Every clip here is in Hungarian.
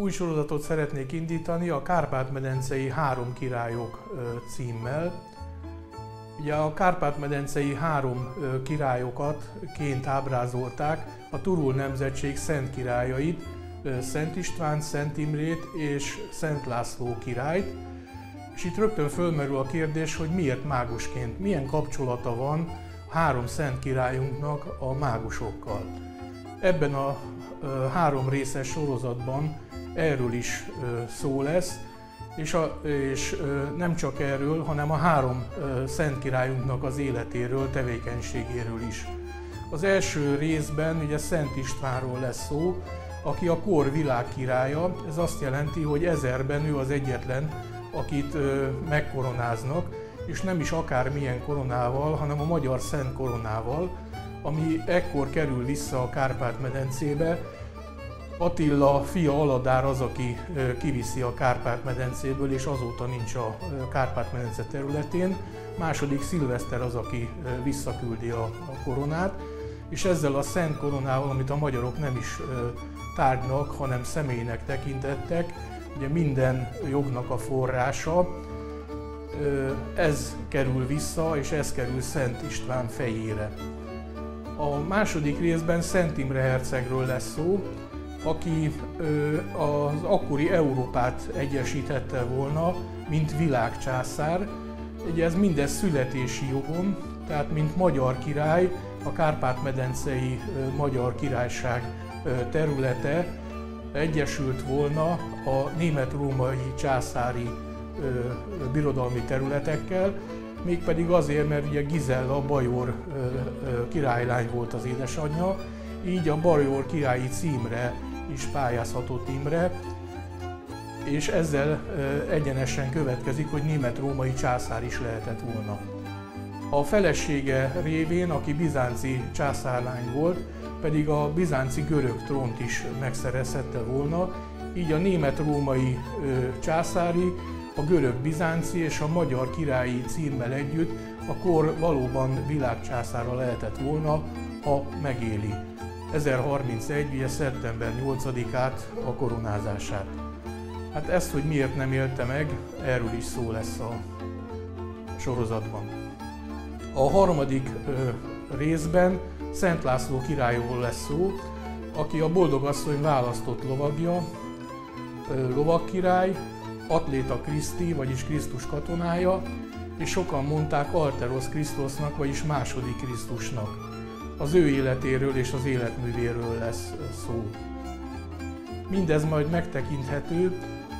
új sorozatot szeretnék indítani a Kárpát-medencei három királyok címmel. Ugye a Kárpát-medencei három királyokat ként ábrázolták, a Turul nemzetség szent királyait, Szent István, Szent Imrét és Szent László királyt. És itt rögtön fölmerül a kérdés, hogy miért mágusként, milyen kapcsolata van három szent királyunknak a mágusokkal. Ebben a három részes sorozatban erről is szó lesz, és, a, és nem csak erről, hanem a három szent királyunknak az életéről, tevékenységéről is. Az első részben ugye Szent Istvánról lesz szó, aki a kor világkirálya, ez azt jelenti, hogy ezerben ő az egyetlen, akit megkoronáznak, és nem is akármilyen koronával, hanem a magyar szent koronával, ami ekkor kerül vissza a Kárpát-medencébe. Attila fia Aladár az, aki kiviszi a Kárpát-medencéből, és azóta nincs a Kárpát-medence területén. Második Szilveszter az, aki visszaküldi a koronát, és ezzel a szent koronával, amit a magyarok nem is tárgynak, hanem személynek tekintettek, ugye minden jognak a forrása, ez kerül vissza, és ez kerül Szent István fejére. A második részben Szent Imre hercegről lesz szó, aki az akkori Európát egyesítette volna, mint világcsászár. Ugye ez mindez születési jogon, tehát mint magyar király, a Kárpát-medencei Magyar Királyság területe egyesült volna a német-római császári birodalmi területekkel, mégpedig azért, mert ugye Gizella Bajor királylány volt az édesanyja, így a Bajor királyi címre is pályázhatott Imre, és ezzel egyenesen következik, hogy német-római császár is lehetett volna. A felesége révén, aki bizánci császárlány volt, pedig a bizánci görög trónt is megszerezhette volna, így a német-római császári, a görög-bizánci és a magyar királyi címmel együtt a kor valóban világcsászára lehetett volna, ha megéli. 1031. ugye szeptember 8-át a koronázását. Hát ezt, hogy miért nem élte meg, erről is szó lesz a sorozatban. A harmadik részben Szent László királyról lesz szó, aki a boldogasszony választott lovagja, lovagkirály, atléta Kriszti, vagyis Krisztus katonája, és sokan mondták Alteros Krisztusnak, vagyis második Krisztusnak. Az ő életéről és az életművéről lesz szó. Mindez majd megtekinthető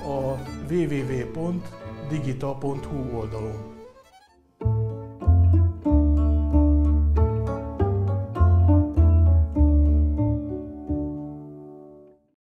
a www.digita.hu oldalon.